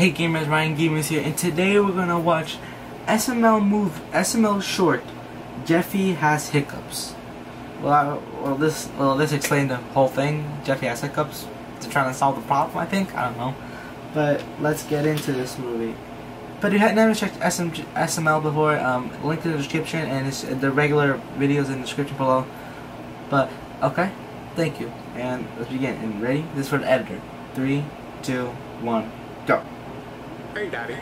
Hey gamers, Rayan Gamers here, and today we're gonna watch SML move SML short. Jeffy has hiccups. Well, I, well, this well this explained the whole thing. Jeffy has hiccups. They're trying to solve the problem, I think. I don't know, but let's get into this movie. But if you had never checked SM, SML before, um, link in the description and it's the regular videos in the description below. But okay, thank you, and let's begin. And ready? This is for the editor. Three, two, one, go. Hey, Daddy.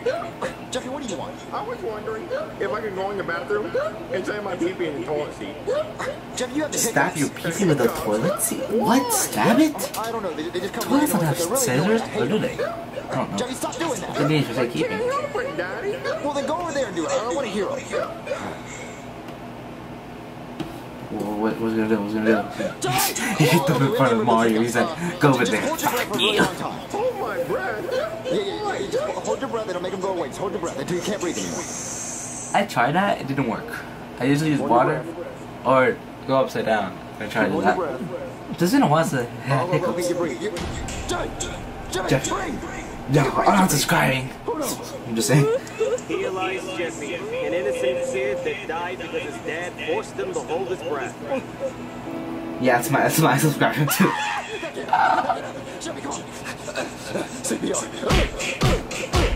Jeffy, what do you want? I was wondering if I could go in the bathroom and save my pee-pee in the toilet seat. Jeffy, you have to Stab your hiccups. pee with a toilet seat? What? Stab it? I don't know. They, they just come Toilets don't have away. Really scissors, or do they? I don't know. Jeffy, stop doing that. means for say keeping? Can't help it, Daddy. Well, then go over there and do it. I don't want to hear it. Well, what was he gonna do? What was he gonna do? He He took in front of Mario. He said, "Go over there." Hold your breath for a really Yeah. long time. Hold my breath. Yeah, yeah, yeah. yeah. Just hold your breath. It'll make him go away. Just hold your breath until you can't breathe anymore. I tried that. It didn't work. I usually use water or go upside down. I tried to do Hold your that. breath. Doesn't want to Oh, have oh, oh, hiccups. you breathe. You, Jeffy, Jeffy, Jeff. Breathe. No, I'm not subscribing. I'm just saying. Here lies Jeffy, an innocent kid that died because his dad forced him to hold his breath. Yeah, that's my that's my subscriber too. Jeffy, come on. CPR.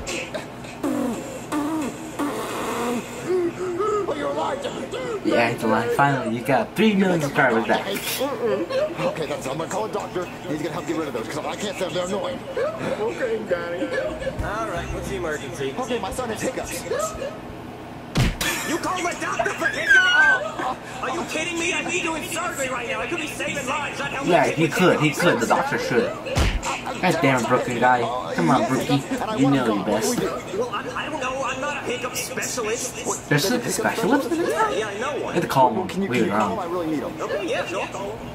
Yeah, it's a lie. Finally, you got three million subscribers back. Okay, that's. I'm gonna call a doctor. He's gonna help get rid of those because I can't stand they're annoying. Okay, Daddy. All right, what's the emergency? Okay, my son has hiccups. You call the doctor for hiccup? Uh, oh. Are you kidding me? I'm doing surgery right now. I could be saving lives. Not Yeah, he could. He could. The doctor should. God damn it, Brooklyn guy. Come on, Brookie. You know you best. Well, I, I don't know. I'm not a hiccup specialist. There's a specialist in Yeah, yeah, I know You one. have to call Can you, him. can you call him? I really need him. Okay, yeah, sure.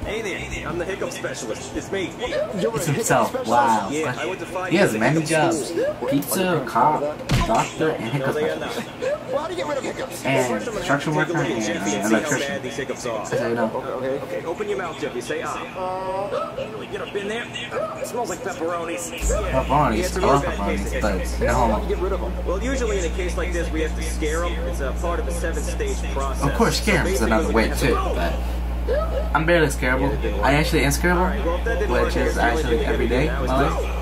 Hey there, I'm the hiccup specialist. It's me. You're a It's hiccup himself. specialist? Wow. Yeah, I went to five He has many jobs. Pizza, cop, doctor, and hiccup specialist. Not. Well, how do you get rid of hiccups? And First, I'm gonna have construction to take worker and Jeffy uh, how bad electrician. these hiccups are. That's how you know. Okay. Okay, open your mouth, Jeffy. Say ah. Really get up in there. It smells like pepperonis. Yeah. Pepperonis. Yeah, it's a I really love of pepperonis, but hiccups. you How do know, you get rid of them? Well, usually in a case like this, we have to scare them. It's a part of a seven-stage process. of course, So scam is another way too, but I'm barely scarable. I actually am Alright, well, scarable, didn't which is actually thing we every gotta day do of now my is life.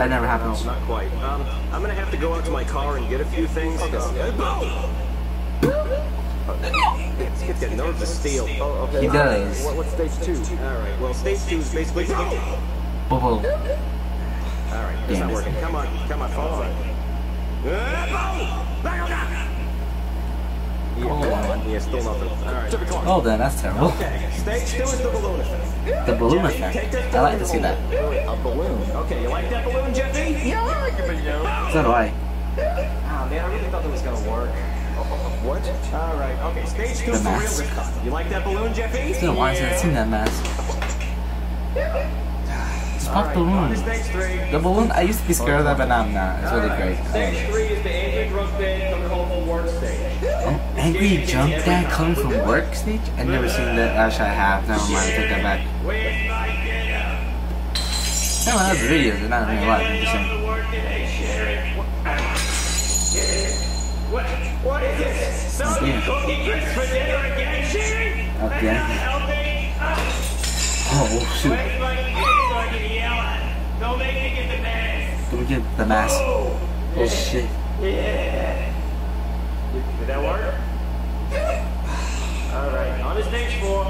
That never happens. No, not quite. Um, I'm gonna have to go out to my car and get a few things. Uh, It's, it's got steel. Oh, okay. He does. What, what's stage two? All right. Well, stage two is basically. All Bubble. right, it's not working. Come on, come on, follow me. Yeah, yeah, still nothing. All right. Jeffy, come on. Oh, then that's terrible. Okay, the balloon effect. The balloon effect. I like to see that. A balloon. Okay, you like that balloon, Jeffy? Yeah, I like it, video. So do I. Oh man, I really thought that was gonna work. What? All right, okay, stage two The mask. You like that balloon, Jeffy? It's been a while since I've seen that mask. Just right, balloon. The balloon, I used to be scared of that, but now I'm not. It's really great. Stage three is the. Oh, angry jump dad coming from work stage? I've never seen that. Actually, I have. Never mind. I take that back. No, I have videos. They're not real life. I'm just saying. Yeah. That's helping. Oh, shoot. Don't make me get the mask. Me get the mask. Oh, shit. Yeah. Did that work? All right, on to stage four.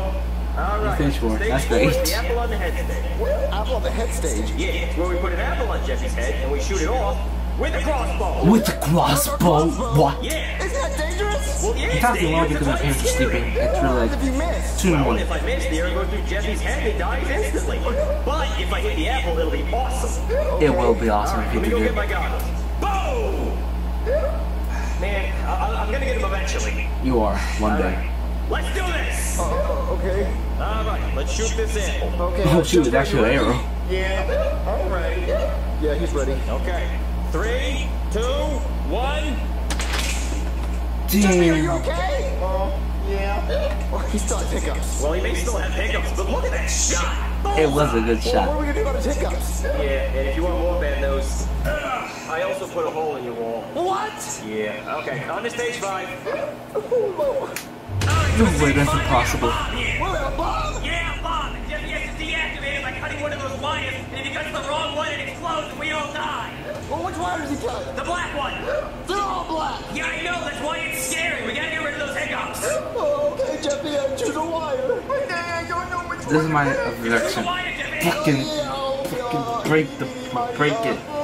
All right. Stage four, Stage that's great. the apple on the head stage. Apple on the head stage. Yeah, where we put an apple on Jeffy's head and we shoot it off with a crossbow. With the crossbow? What? Yeah. Isn't that dangerous? Well, yeah, I'm it's talking long dangerous. because my It's parents are sleeping. It's really What if you like miss? two in the Well, morning. if I miss, the arrow goes through Jeffy's head and he dies instantly. But if I hit the apple, it'll be awesome. It will be awesome right, if let you me do go get it. my goggles. Boom! Man, I- I- I'm gonna get him eventually. You are one day. Right, let's do this. Oh, okay. All right, let's shoot this in. Okay. Oh shoot, it's actually an arrow. Yeah, all right. Yeah, he's ready. Okay, three, two, one. Jeffy, are you Damn. okay? Uh, yeah. Oh, he still has hiccups. Well, he may still have hiccups, but look at that shot. It was a good Well, what are we gonna do about the hiccups? Yeah, and if you want more bad news, I also put a hole in your wall. What? Yeah. Okay, on to stage five. Oh, No that's impossible. Wait, a bomb? Yeah, Bob. Jeffy has to deactivate by cutting one of those wires, and if he cuts the wrong one, it explodes, and we all die. Well, which wire does he cut? The black one. They're all black. Yeah, I know. That's why it's scary. We gotta get rid of those hiccups. Oh, okay, Jeffy, I choose a wire. I don't know which This is my Use the objection. wire, Jeffy. Fucking Yeah, oh, God. break the break it.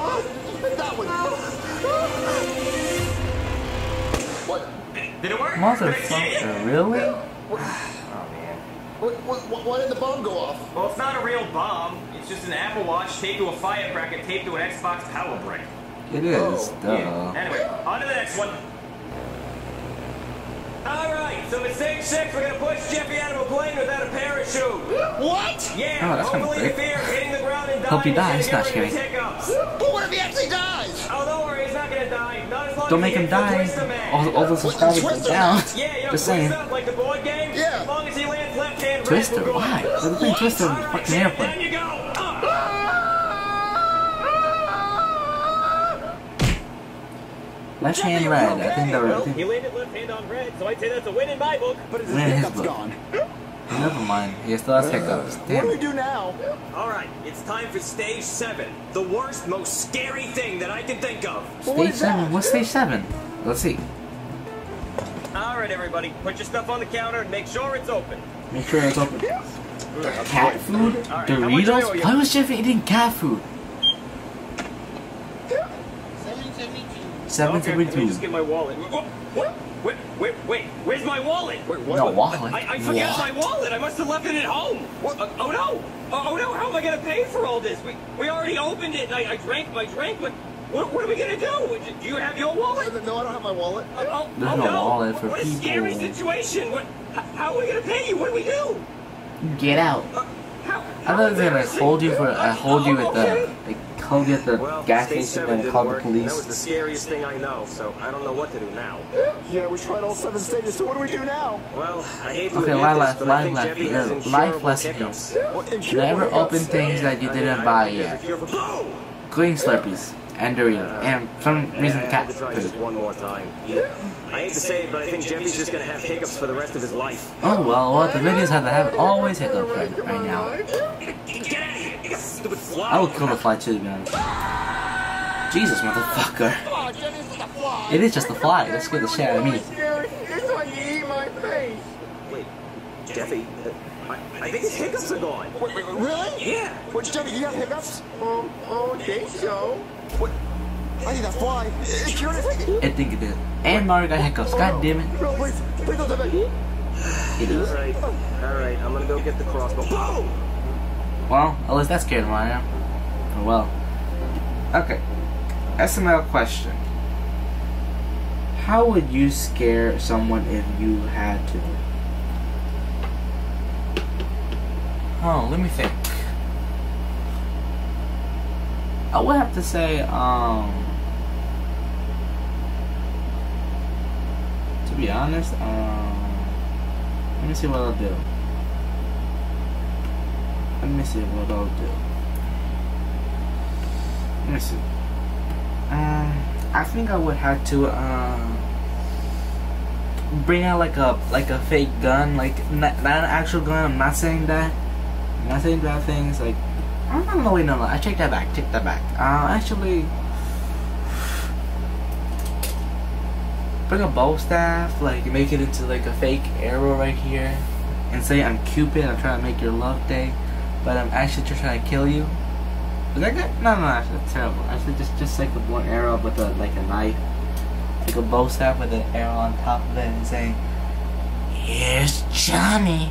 Did it work? Motherfucker, really? Oh man. What, what, what, why did the bomb go off? Well, it's not a real bomb. It's just an Apple Watch taped to a firecracker taped to an Xbox power brick. It is. Oh. Yeah. Duh. Anyway, on to the next one. All right, so at stage six, we're gonna push Jeffy out of a plane without a parachute. What? Yeah, Oh, that's kinda hopefully great. the fear of hitting the ground and dying Hope he is gonna dies, not rid Don't make him die. All, all the subscribers go down. Yeah, you Just saying. Twister, like the board game. Yeah. As long as he lands left hand, red, Twister, we're good. why? There's a big Twister in the fucking airplane. Down you go. Left hand red. I think that Well, was. he landed left hand on red, so I'd say that's a win in my book. But his Man, his hiccup's book. gone. Never mind. He still has hiccups. Uh, what do we do now? All right, it's time for stage seven. The worst, most scary thing that I can think of. Well, what Stage seven. that? What's stage seven? Let's see. All right, everybody, put your stuff on the counter and make sure it's open. Make sure it's open. Cat food? All right, how much I Doritos? Why was Jeffy eating cat food? Seven okay, let me just get my wallet. What? What? Wait, wait, wait. Where's my wallet? Wait, what? No wallet. I, I forgot What? my wallet. I must have left it at home. What? Uh, oh no! Oh, oh no! How am I gonna pay for all this? We we already opened it. And I, I drank my drink, but what, what are we gonna do? Do you have your wallet? No, I don't have my wallet. Oh, oh, There's oh, no no! wallet for what a scary people. situation. What? How are we gonna pay you? What do we do? Get out. Uh, how, I thought they were gonna hold you for. I hold you at the. Like, hold you at the Well, gas station and didn't call the work, and That was police. the scariest thing I know, so I don't know what to do now. Yeah, we tried all seven stages, so what do we do now? Well, I hate to Okay, admit life- this, but I life- think life- Jeffy has uh, life lesson hiccups. What, incurable Never hiccups? open things that you didn't I buy think there's a yet. cure! Green Slurpees and Doritos and for some reason I cat try food. just one more time. I hate to say it, but I think Jeffy's just gonna have hiccups for the rest of his life. Oh well, what the videos have to have always hiccups right, right now. Stupid fly! I would kill the fly too, to be honest. Jesus, motherfucker. It's like a fly. It is just a fly. That scared the shit out of me. Scary. It's like you eat my face. Wait, Jeffy, uh, I, I think his hiccups are gone. Wait, wait, wait, really? Yeah. Wait, Jenny, you got hiccups? Oh, oh, think so. What? I need that fly. It cured it. I think it did. And Mario got hiccups. God damn it. No, please, please don't do it. It is. All right, all right. I'm gonna go get the crossbow. Boom! Well, at least that scared Mario. Oh well. Okay. SML question. How would you scare someone if you had to? Oh, let me think. I would have to say, um, to be honest, um, let me see what I'll do. Let me see what I'll do. Let me see. Um, I think I would have to um bring out like a like a fake gun, like not, not an actual gun. I'm not saying that. I'm not saying bad things. Like I don't know. No, no. I take that back. Take that back. Uh, actually, bring a bow staff. Like make it into like a fake arrow right here, and say I'm Cupid. I'm trying to make your love day, but I'm actually just trying to kill you. Is that good? No, no, actually, that's terrible. Actually, just just like a one arrow with a like a knife, like a bow staff with an arrow on top of it, and saying, "Here's Johnny."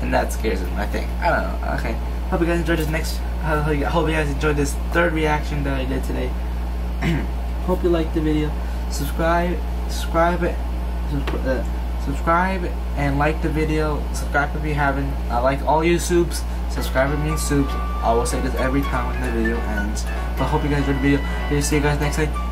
And that scares him. I think. I don't know. Okay. Hope you guys enjoyed this next. You- hope you guys enjoyed this third reaction that I did today. hope you liked the video. Subscribe, subscribe it, subscri- uh, subscribe and like the video. Subscribe if you haven't. I like all you soups. Subscribe means soups. I will say this every time when the video ends. But I hope you guys enjoyed the video. We'll see you guys next time.